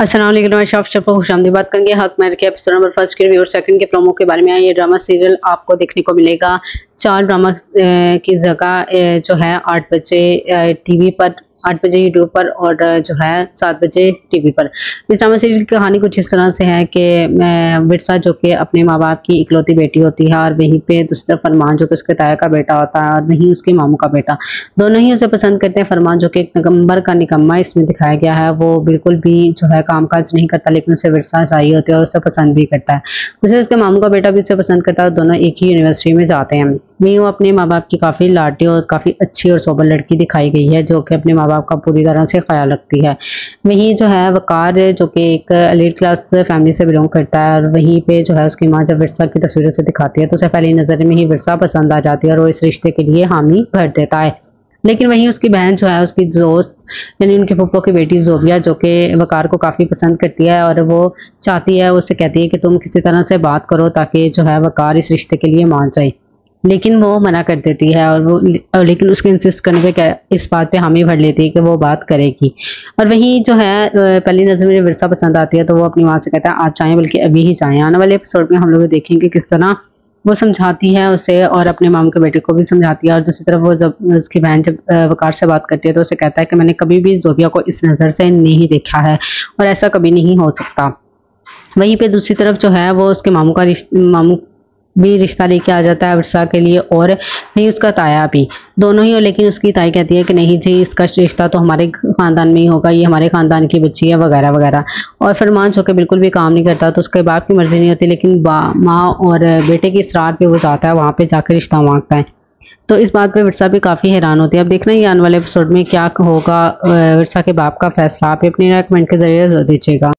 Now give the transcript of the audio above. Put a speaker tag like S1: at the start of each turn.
S1: असलम पर खुश बात करेंगे। हक मैर के एपिसोड नंबर फ़र्स्ट के रिव्यू और सेकंड के प्रोमो के बारे में ये ड्रामा सीरियल आपको देखने को मिलेगा। चार ड्रामा की जगह जो है, आठ बजे टीवी पर आठ बजे यूट्यूब पर और जो है सात बजे टीवी पर। इस ड्रामा सीरियल की कहानी कुछ इस तरह से है कि बिरसा जो कि अपने माँ बाप की इकलौती बेटी होती है और वहीं पे दूसरा फरमान जो कि उसके ताया का बेटा होता है और वहीं उसके मामू का बेटा। दोनों ही उसे पसंद करते हैं। फरमान जो कि एक नगम्बर का निकम्मा इसमें दिखाया गया है। वो बिल्कुल भी जो है काम काज नहीं करता लेकिन उसे विरसा चाहिए होती है और उसे पसंद भी करता है। दूसरे उसके मामू का बेटा भी उसे पसंद करता है और दोनों एक ही यूनिवर्सिटी में जाते हैं। वहीं वो अपने माँ बाप की काफ़ी लाटी और काफ़ी अच्छी और सोबर लड़की दिखाई गई है, जो कि अपने माँ बाप का पूरी तरह से ख्याल रखती है। वहीं जो है, वकार, जो कि एक एलिट क्लास फैमिली से बिलोंग करता है और वहीं पे जो है, उसकी माँ जब विरसा की तस्वीरों से दिखाती है तो उसे पहली नज़र में ही विरसा पसंद आ जाती है और वो इस रिश्ते के लिए हामी भर देता है। लेकिन वहीं उसकी बहन जो है, उसकी दोस्त, यानी उनके पप्पो की बेटी जोबिया, जो कि वकार को काफ़ी पसंद करती है और वो चाहती है उससे कहती है कि तुम किसी तरह से बात करो ताकि जो है, वकार इस रिश्ते के लिए मान जाए। लेकिन वो मना कर देती है और वो और लेकिन उसके इंसिस्ट करने पे इस बात पे हामी भर लेती है कि वो बात करेगी। और वहीं जो है पहली नज़र में विरसा पसंद आती है तो वो अपनी माँ से कहता है, आप चाहें बल्कि अभी ही चाहें आने वाले एपिसोड में हम लोग देखेंगे किस तरह वो समझाती है उसे और अपने माम के बेटे को भी समझाती है। और दूसरी तरफ़ वो जब उसकी बहन जब वकार से बात करती है तो उसे कहता है कि मैंने कभी भी जोबिया को इस नज़र से नहीं देखा है और ऐसा कभी नहीं हो सकता। वहीं पे दूसरी तरफ़ जो है, वो उसके मामू का मामू भी रिश्ता लेके आ जाता है वर्षा के लिए और नहीं उसका ताया भी। दोनों ही लेकिन उसकी ताई कहती है कि नहीं जी, इसका रिश्ता तो हमारे ख़ानदान में ही होगा, ये हमारे ख़ानदान की बच्ची है वगैरह वगैरह। और फरमान जो कि बिल्कुल भी काम नहीं करता तो उसके बाप की मर्ज़ी नहीं होती, लेकिन माँ और बेटे की इसरार पे वो जाता है, वहाँ पर जाकर रिश्ता माँगता है। तो इस बात पे विरसा भी काफ़ी हैरान होती है। अब देखना ये आने वाले एपिसोड में क्या होगा विरसा के बाप का फैसला। आप अपनी कमेंट के ज़रिए दीजिएगा।